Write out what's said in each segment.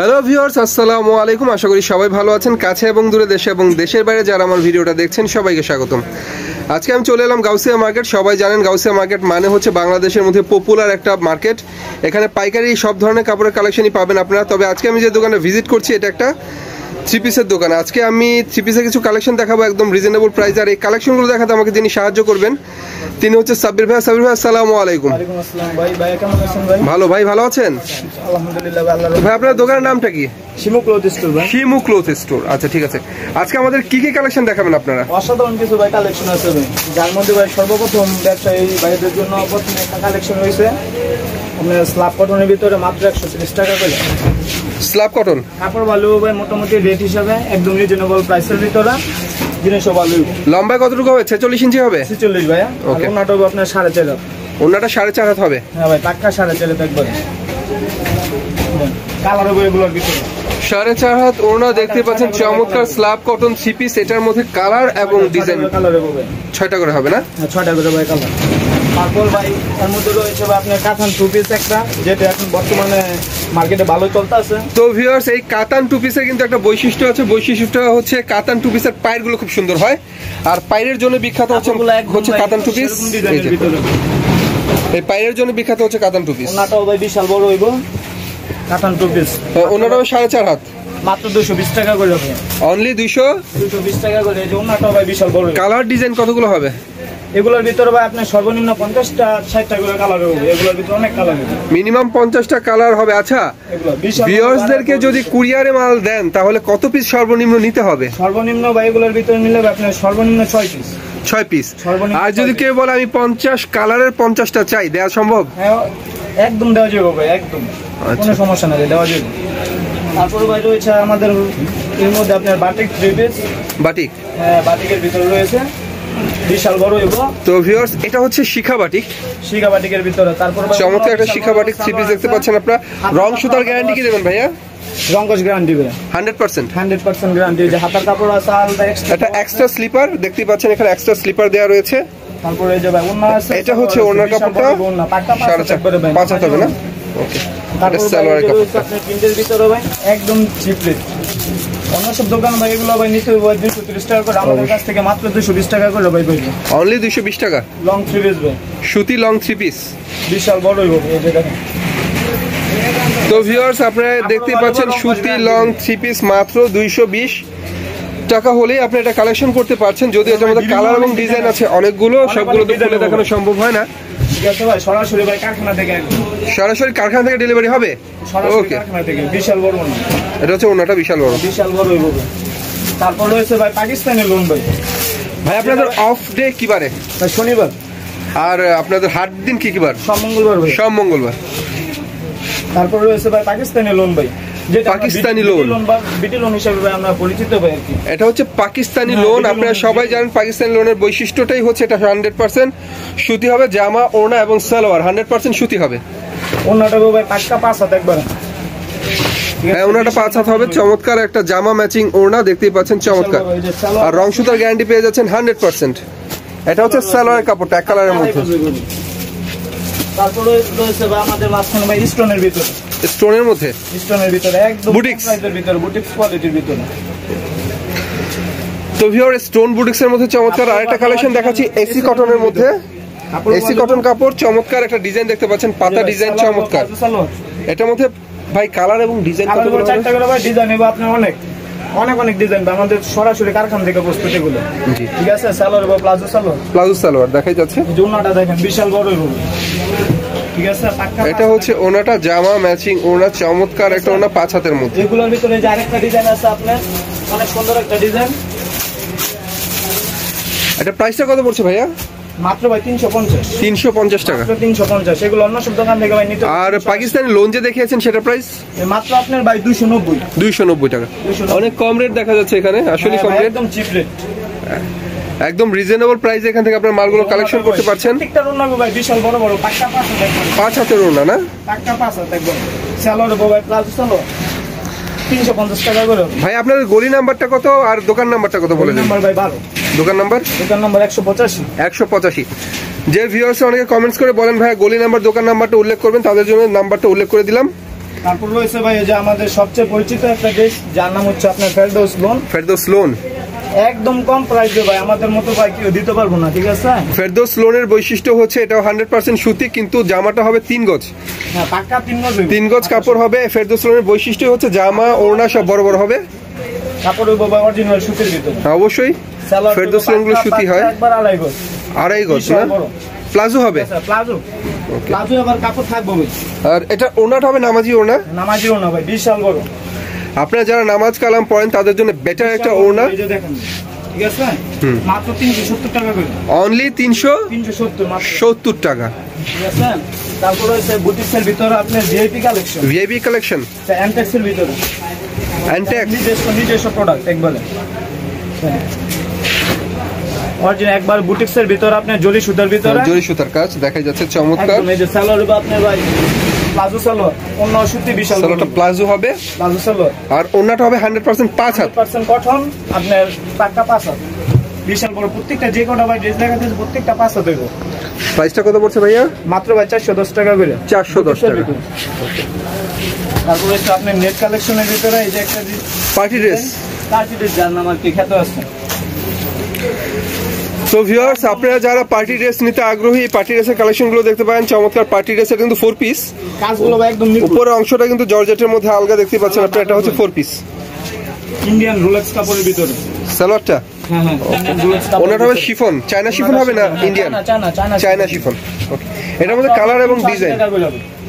Hello viewers আসসালামু আলাইকুম। আশা করি সবাই ভালো আছেন, কাছে এবং দূরে দেশে এবং দেশের বাইরে যারা আমার ভিডিওটা দেখছেন, সবাইকে স্বাগতম। আজকে আমি চলে এলাম গাউসিয়া মার্কেট। সবাই জানেন গাউসিয়া মার্কেট মানে হচ্ছে বাংলাদেশের মধ্যে পপুলার একটা মার্কেট। এখানে পাইকারি সব ধরনের কাপড়ের কালেকশনই পাবেন আপনারা। তবে আজকে আমি যে দোকানে ভিজিট করছি, এটা একটা থ্রি পিসের দোকান। আজকে আমি থ্রি পিসের কিছু কালেকশন দেখাবো একদম রিজনেবল প্রাইস আর এই কালেকশনগুলো দেখাতে আমাকে যিনি সাহায্য করবেন তিনি হচ্ছে সাব্বির ভাই। সাব্বির ভাই আসসালামু আলাইকুম। ভালো ভাই ভালো আছেন? ভাই আপনার দোকানের নামটা কি? শিমু ক্লথ স্টোর ভাই। শিমু ক্লোথ স্টোর আচ্ছা ঠিক আছে। আজকে আমাদের কি কি কালেকশন দেখাবেন আপনারা? অসাধারণ কিছু ভাই কালেকশন আছে ভাই। যার মধ্যে ভাই সর্বপ্রথম ব্যবসায়ী ভাইদের জন্য প্রথম একটা কালেকশন হয়েছে আপনার স্ল্যাব কটনের ভিতরে মাত্র একশো তিরিশ টাকা করে। Slab cotton? কাপড় ভালো ভাই মোটামুটি রেট হিসাবে একদম রিজনেবল প্রাইসের ভিতরে। জিনিসও ভালো লম্বায় কতটুকু হবে? ছেচল্লিশ ইঞ্চি হবে? ছিচল্লিশ ভাইয়া। Okay. ওনাটা হবে আপনার সাড়ে চার হাত। অন্যটা সাড়ে চার হাত হবে? হ্যাঁ ভাই পাক্কা সাড়ে চার হাত একবারে। কালার হবে এগুলোর ভিতরে। সাড়ে চার হাত ওনা দেখতে পাচ্ছেন চমৎকার স্ল্যাব কটন থ্রি পিস এটার মধ্যে কালার এবং ডিজাইন ছয়টা করে হবে না? হ্যাঁ, ছয়টা করে ভাই কালার তারপর ভাই তার মধ্যে রয়েছে ভাই আপনার কাঁথান টু পিস একটা যেটা এখন বর্তমানে মার্কেটে ভালো চলতে আছে তো ভিউয়ার্স এই কাতান টু পিসের কিন্তু একটা বৈশিষ্ট্য আছে। বৈশিষ্ট্যটা হচ্ছে কাতান টু পিসের পায়েরগুলো খুব সুন্দর হয়। আর পায়ের জন্য বিখ্যাত হচ্ছে হচ্ছে কাতান টু পিস এই পায়ের জন্য বিখ্যাত হচ্ছে কাতান টু পিস ওনাটাও ভাই বিশাল বড় হইব। কাঁথান টু পিস ওনারাও সাড়ে চার হাত। মাত্র দুশো বিশ টাকা করে অনলি দুইশো? দুশো বিশ টাকা করে এই যে ওনাটাও ভাই বিশাল বড় কালার ডিজাইন কতগুলো হবে? এগুলোর ভিতরে ভাই আপনার সর্বনিম্ন পঞ্চাশটা ষাটটা করে কালার হবে। এগুলোর ভিতরে অনেক কালার হবে। মিনিমাম পঞ্চাশটা কালার হবে। আচ্ছা ভিউয়ার্সদেরকে যদি কুরিয়ারে মাল দেন তাহলে কত পিস সর্বনিম্ন নিতে হবে? সর্বনিম্ন ভাই এগুলোর ভিতরে নিলে ভাই আপনার সর্বনিম্ন ছয় পিস ছয় পিস আর যদি কেউ বলে আমি পঞ্চাশ কালারের পঞ্চাশটা চাই দেওয়া সম্ভব? হ্যাঁ একদম দেওয়া যাবে ভাই একদম। আচ্ছা। কোনো সমস্যা নাই দেওয়া যাবে। তারপরে ভাই রয়েছে আমাদের এর মধ্যে আপনার বাটিক থ্রি পিস বাটিক হ্যাঁ বাটিকের ভিতরে রয়েছে। বিশাল বড় এবং তো ভিউয়ার্স এটা হচ্ছে শিখা বাটিক। শিখা বাটিকের ভিতরে তারপর চমৎকার একটা শিখা বাটিক থ্রি পিস দেখতে পাচ্ছেন আপনারা। রং সুতার গ্যারান্টি কি দেবেন ভাইয়া? রঙ্গস guarantee percent. Hundred percent guarantee যে হাতার কাপড় আছে আলাদা এক্সট্রা একটা এক্সট্রা স্লিপার দেখতে পাচ্ছেন এখানে এক্সট্রা স্লিপার দেওয়া রয়েছে। তারপরে এই যে ভাই ওন্না আছে এটা হচ্ছে ওনার কাপড়টা বড় ওড়না, পাক্কা পাঁচ হবে না? ওকে। তারপর সালোয়ারের কাপড়টা। প্রিন্টের ভিতরে ভাই একদম চিপ রেট অন্য সব দোকান ভাই এগুলো ভাই নিতে হবে দুশো তিরিশ টাকা করে। আমাদের কাছ থেকে মাত্র দুশো বিশ টাকা করে ভাই অনলি দুইশো বিশ টাকা? লং থ্রি পিস ভাই। সুতি লং থ্রি পিস বিশাল বড় হইব এই তো ভিউয়ার্স আপনারা দেখতেই পাচ্ছেন সুতি লং থ্রি পিস মাত্র দুইশো বিশ টাকা হলেই আপনি এটা কালেকশন করতে পারছেন। যদিও এটার মধ্যে কালার এবং ডিজাইন আছে অনেকগুলো সবগুলো তো খুলে দেখানো সম্ভব হয় না। ঠিক আছে ভাই সরাসরি ভাই কারখানা থেকে সরাসরি কারখানা থেকে ডেলিভারি হবে? ওকে কারখানা থেকে বিশাল বড় এটা হচ্ছে ওনাটা বিশাল বড়। বিশাল বড় হইব। তারপর রয়েছে ভাই পাকিস্তানি লোন ভাই। ভাই আপনাদের অফ ডে কি বারে? ভাই শনিবার। আর আপনাদের হাট দিন কি কি বার? সব মঙ্গলবার সব মঙ্গলবার তারপর রয়েছে ভাই পাকিস্তানি লোন ভাই। পাকিস্তানি বিটি লোন হিসেবে আমরা পরিচিত ভাই আর কি। এটা হচ্ছে পাকিস্তানি হ্যাঁ, লোন আপনারা সবাই জানেন পাকিস্তানি লোনের বৈশিষ্ট্যটাই হচ্ছে এটা হান্ড্রেড পার্সেন্ট সুতি হবে জামা ওড়না এবং সালোয়ার। হান্ড্রেড পার্সেন্ট সুতি হবে। অন্যটা ভাই পাক্কা পাঁচ হাত একবার। হ্যাঁ ওনাটা পাঁচ হাত হবে। চমৎকার একটা জামা ম্যাচিং ওড়না দেখতেই পাচ্ছেন চমৎকার। আর রং সুতার গ্যারান্টি পেয়ে যাচ্ছেন হান্ড্রেড পার্সেন্ট এটা হচ্ছে সালোয়ার কাপড়টা এক কালারের মধ্যে। তারপরে রয়েছে আমাদের মাঝখানে ভাই স্টোনের ভিতরে। স্টোনের মধ্যে? স্টোনের ভিতরে একদম। প্রাইজের ভিতরে বুটিক্স কোয়ালিটির ভিতরে। তো ভিওর স্টোন বুটিক্স এর মধ্যে চমৎকার আরেকটা কালেকশন দেখাচ্ছি এসি কটনের মধ্যে। এসি কটন কাপড় চমৎকার একটা ডিজাইন দেখতে পাচ্ছেন পাতা ডিজাইন চমৎকার। এটার মধ্যে ভাই কালার এবং ডিজাইন চারটা করে ভাই ডিজাইন এবার আপনার অনেক। অনেক অনেক ডিজাইন আমাদের সরাসরি কারখানা থেকে প্রস্তুত এগুলো ঠিক আছে সালোয়ার বা প্লাজো সালোয়ার। প্লাজো সালোয়ার দেখাই যাচ্ছে। জুনাটা দেখেন বিশাল বড় রুল ঠিক আছে এটা হচ্ছে ওনাটা জামা ম্যাচিং ওনা চমৎকার একটা ওনা পাঁচ হাতের মধ্যে এগুলোর ভিতরে যে আরেকটা ডিজাইন আছে আপনার অনেক সুন্দর একটা ডিজাইন এটা প্রাইসটা কত পড়ছে ভাইয়া? মাত্র ভাই তিনশো পঞ্চাশ। তিনশো পঞ্চাশ টাকা। মাত্র তিনশো পঞ্চাশ। এগুলো অন্য সব দোকান থেকে ভাই নিতে আর পাকিস্তানি লোন যে দেখিয়েছেন সেটা প্রাইস মাত্র আপনার ভাই দুইশো নব্বই। দুইশো নব্বই টাকা। অনেক কম রেট দেখা যাচ্ছে এখানে আসলে কম রেট একদম চিপ রেট একদম রিজনেবল প্রাইস এখান থেকে আপনার মালগুলো কালেকশন করতে পারছেন? প্রত্যেকটা লাগবে ভাই বিশাল বড় বড় পাক্কা পাঁচ হাত পাঁচ হাতের ওনা না? পাক্কা পাঁচ হাত একবার স্যালোর ভাই প্লাজো ভাই আপনাদের গলি নাম্বারটা কত আর দোকান নাম্বারটা কত বলে নাম্বার ভাই বারো। দোকান নাম্বার? দোকান নাম্বার একশো পঁচাশি। একশো পঁচাশি। যে ভিউয়ার্স অনেকে কমেন্টস করে বলেন ভাই গলি নাম্বার দোকান নাম্বারটা উল্লেখ করবেন তাদের জন্য নাম্বারটা উল্লেখ করে দিলাম। তারপর রয়েছে ভাই যে আমাদের সবচেয়ে পরিচিত একটা দেশ যার নাম হচ্ছে আপনার ফেরদৌস লোন। ফেরদৌস লোন। একদম কম প্রাইসে ভাই আমাদের মতো ভাই কেউ দিতে পারব না ঠিক আছে? ফেরদৌস লোনের বৈশিষ্ট্য হচ্ছে এটা হান্ড্রেড পার্সেন্ট সুতি কিন্তু জামাটা হবে তিন গজ। হ্যাঁ তিন গজ কাপড় হবে ফেরদৌস লোনের বৈশিষ্ট্য হচ্ছে জামা ওড়না সব বড় বড় হবে। কাপড় অরিজিনাল সুতির ভিতরে। অবশ্যই। সালোয়ার ফেরদৌস লোনগুলো সুতি হয়। একবার আড়াই গজ। আড়াই গজ না? প্লাজো হবে? প্লাজো। প্লাজো আবার কাপড় থাকব আর এটা ওড়নাটা হবে নামাজি ওড়না? নামাজিও না ভাই বিশাল বড়। আপনারা যারা নামাজ কালাম পড়েন তাদের জন্য বেটার একটা এই দেখেন ঠিক আছে? মাত্র তিনশো সত্তর টাকা করে। অনলি তিনশো তিনশো সত্তর মাত্র। সত্তর টাকা। ঠিক আছে? তারপর হচ্ছে বুটিক্সের ভিতরে আপনার ভিআইপি কালেকশন ভিআইপি কালেকশন অ্যান্টেক্সের ভিতরে। অ্যান্টেক্স নিজস্ব নিজস্ব প্রোডাক্ট একবারে। অরিজিনাল একবার বুটিক্সের ভিতরে আপনার জলি সুতার ভিতরে। জরি সুতার কাজ দেখা যাচ্ছে চমৎকার। এই যে সালোয়ার বা আপনার ভাই প্লাজো সালোয়ার অন্য সুতি বিশাল সালোয়ারটা প্লাজো হবে। প্লাজো সালোয়ার। আর ওড়নাটা হবে হান্ড্রেড পার্সেন্ট পাঁচ হাত। পার্সেন্ট কটন আপনার পাক্কা পাঁচ হাত। বিশাল বড় প্রত্যেকটা যে কটা ভাই ড্রেস দেখাচ্ছে প্রত্যেকটা পাঁচ হাত হইব। প্রাইসটা কত পড়ছে ভাইয়া? মাত্র ভাই চারশো দশ টাকা করে। চারশো দশ টাকা। তারপরে নেট কালেকশনের ভিতরে এই যে একটা পার্টি ড্রেস কার্টিডের যার নাম আর কি খ্যাত আছে। তো ভিউয়ার্স আপনারা যারা পার্টি ড্রেস নিতে আগ্রহী পার্টি ড্রেসের কালেকশনগুলো দেখতে পারেন। চমৎকার পার্টি ড্রেসের কিন্তু ফোর পিস কাজগুলো একদম উপরের অংশটা কিন্তু জর্জেটের মধ্যে আলগা দেখতে পাচ্ছেন আপনারা। এটা হচ্ছে ফোর পিস ইন্ডিয়ান রোলেক্স কাপড়ের ভিতরে। সালোয়ারটা? হ্যাঁ হ্যাঁ ওনাটা হবে শিফন। চায়না শিফন হবে না Indian China China China chiffon. Okay এটার মধ্যে কালার এবং ডিজাইন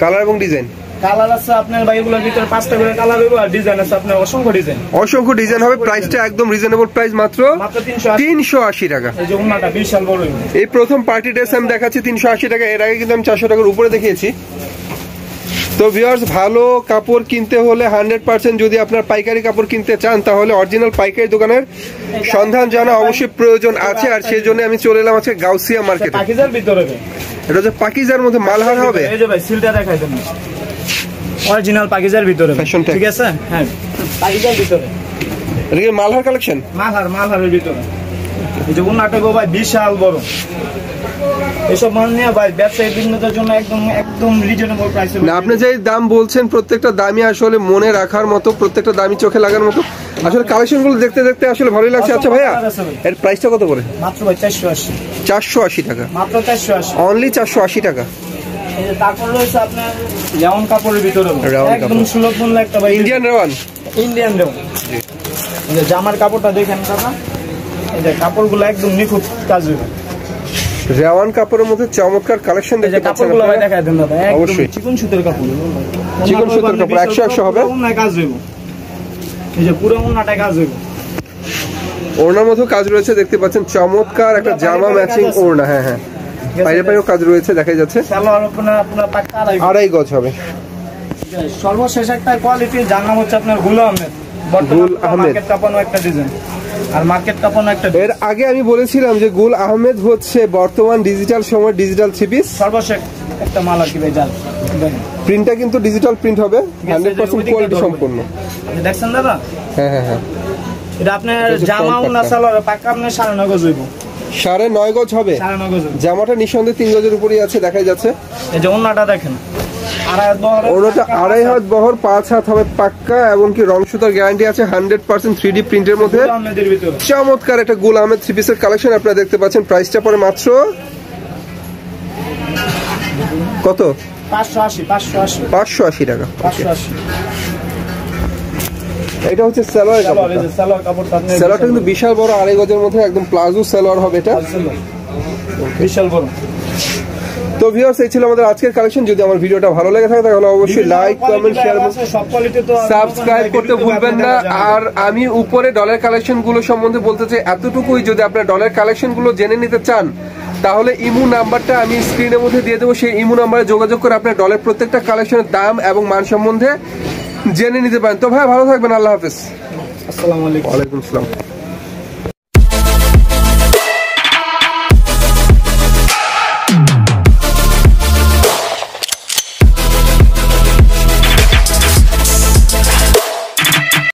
কালার এবং ডিজাইন কালার আছে আপনার ভাই ভিতরে পাঁচটা করে কালার হইব আর ডিজাইন আছে আপনার অসংখ্য ডিজাইন অসংখ্য ডিজাইন হবে প্রাইসটা একদম রিজনেবল প্রাইস মাত্র তিনশো আশি। টাকা। এই যে উন্নাটা বিশাল বড় এই প্রথম পার্টি ড্রেস আমি দেখাচ্ছি তিনশো আশি টাকা। এর আগে কিন্তু আমি চারশো টাকার উপরে দেখিয়েছি। তো ভালো কাপড় কিনতে হলে হান্ড্রেড পার্সেন্ট যদি আপনার পাইকারি কাপড় কিনতে চান তাহলে অরিজিনাল পাইকারি দোকানের সন্ধান জানা অবশ্যই প্রয়োজন আছে। আর সেই জন্য আমি চলে এলাম আজকে গাউসিয়া মার্কেট এটা হচ্ছে পাকিজার মধ্যে মালহার হবে। এই যে ভাই সিলটা দেখাই দেন। অরিজিনাল পাকিজার ভিতরে। ঠিক আছে? হ্যাঁ। পাকিজার ভিতরে। এটা কি মালহার কালেকশন মালহার মালহারের ভিতরে। এই যে উন্নাটা গো ভাই বিশাল বড়। এসব মাল নিয়ে ভাই ব্যবসায়ী বিঘ্নতার জন্য একদম একদম রিজনেবল প্রাইসে না আপনি যে দাম বলছেন প্রত্যেকটা দামই আসলে মনে রাখার মতো প্রত্যেকটা দামি চোখে লাগার মতো। আসলে কালেকশনগুলো দেখতে দেখতে আসলে ভালোই লাগছে। আচ্ছা ভাইয়া এর প্রাইসটা কত করে? মাত্র ভাই চারশো আশি। চারশো আশি টাকা। মাত্র চারশো আশি। অনলি চারশো আশি টাকা। এই যে তারপর রয়েছে আপনার রেওয়ান কাপড়ের ভিতরে একদম কাপড়। সুলভ মূল্য একটা ভাই ইন্ডিয়ান রেওয়ান ইন্ডিয়ান রেওয়ান এই যে জামার কাপড়টা দেখেন দাদা। এই যে কাপড়গুলো একদম নিখুঁত কাজ রেওয়ান কাপড়ের মধ্যে চমৎকার কালেকশন দেখতে পাচ্ছেন কাপড়গুলো ভাই আপনারা। দেন দাদা অবশ্যই। চিকন সুতের কাপড়। চিকন সুতার কাপড়, 100 100 হবে? অন্যায় কাজ হইব। এই যে পুরো অন্যটা কাজ হইব। ওড়নার মধ্যে কাজ রয়েছে দেখতে পাচ্ছেন। চমৎকার একটা জামা ম্যাচিং ওড়না হ্যাঁ হ্যাঁ। বাইরে বাইরেও কাজ রয়েছে দেখা যাচ্ছে। আড়াই গজ। হবে। সর্বশেষ একটা কোয়ালিটি যার নাম হচ্ছে আপনার গুল আহমেদ। গুল আহমেদ। কাপানো একটা ডিজাইন আর মার্কেট কাপানো একটা এর আগে আমি বলেছিলাম যে গুল আহমেদ হচ্ছে বর্তমান ডিজিটাল সময় ডিজিটাল থ্রি সর্বশেষ একটা মাল আর কি ভাই যান প্রিন্টটা কিন্তু ডিজিটাল প্রিন্ট হবে কোয়ালিটি সম্পূর্ণ। দেখছেন দাদা? হ্যাঁ হ্যাঁ হ্যাঁ। এটা আপনার হচ্ছে জামা কম সালোয়ার পাক্কা আপনার সাড়ে নয় গজ হইব। সাড়ে নয় গজ হবে। জামাটা নিঃসন্দেহে তিন গজের উপরেই আছে দেখা যাচ্ছে। এই যে উন্নাটা দেখেন। আড়াই হাত বহরে ওনাটা পাক্কা আড়াই হাত। বহর পাঁচ হাত হবে পাক্কা এবং কি রং সুতার গ্যারান্টি আছে হান্ড্রেড পার্সেন্ট থ্রি ডি প্রিন্টের মধ্যে। চমৎকার একটা গুল আহমেদ থ্রি পিসের কালেকশন আপনারা দেখতে পাচ্ছেন। প্রাইসটা পরে মাত্র কত? পাঁচশো আশি টাকা। এটা হচ্ছে সালোয়ার কাপড়টা। সালোয়ারটা কিন্তু বিশাল বড় আড়াই গজের মধ্যে একদম প্লাজো সালোয়ার হবে এটা। বিশাল বড়। তো ভিউয়ার্স এই ছিল আমাদের আজকের কালেকশন যদি আমার ভিডিওটা ভালো লেগে থাকে তাহলে অবশ্যই লাইক কমেন্ট শেয়ার সাবস্ক্রাইব করতে ভুলবেন না। আর আমি উপরে ডলার কালেকশনগুলো সম্বন্ধে বলতে চাই এতটুকুই যদি আপনার ডলার কালেকশনগুলো জেনে নিতে চান তাহলে ইমু নাম্বারটা আমি স্ক্রিনের মধ্যে দিয়ে দেবো। সেই ইমু নাম্বারে যোগাযোগ করে আপনার ডলার প্রত্যেকটা কালেকশনের দাম এবং মান সম্বন্ধে জেনে নিতে পারেন। তো ভাই ভালো থাকবেন আল্লাহ হাফিজ। আসসালামু আলাইকুম। ওয়ালাইকুম আসসালাম।